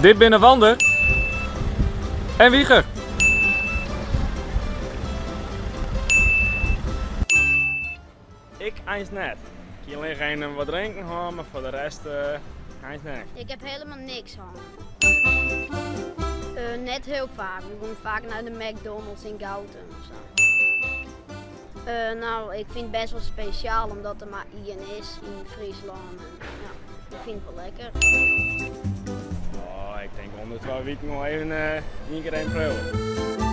Dit binnen Wander. En Wieger. Ik eens net. Ik alleen geen wat drinken hoor, maar voor de rest uh, eens net. Ik heb helemaal niks aan. Uh, net heel vaak. We gaan vaak naar de McDonald's in Gouten of zo. Uh, nou, ik vind het best wel speciaal omdat er maar Ian is in Friesland. En, ja, ik vind het wel lekker. Ik denk onder twee weken nog even uh, één keer een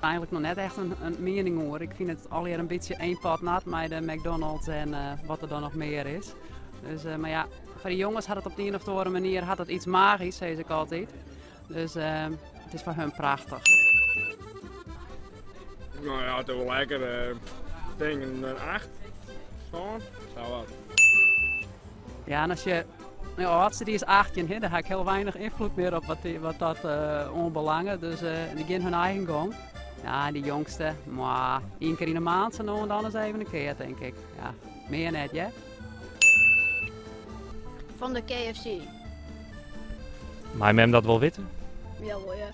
eigenlijk nog net echt een, een mening hoor. Ik vind het alweer een beetje één pad nat met de McDonald's en uh, wat er dan nog meer is. Dus, uh, maar ja, voor de jongens had het op de een of andere manier had het iets magisch, zei ik altijd. Dus uh, het is voor hun prachtig. Nou ja, het is wel lekker. Ik denk een 8. Zo, zo wat. Ja, en als je de oudste die is 18, hè, daar heb ik heel weinig invloed meer op wat, die, wat dat uh, onbelangen. Dus uh, die gaan hun eigen gang. Ja, die jongste, maar één keer in de maand en dan eens even een keer, denk ik. Ja, meer net, ja? Van de KFC. Maar mem dat wel weten? Ja hoor, ja.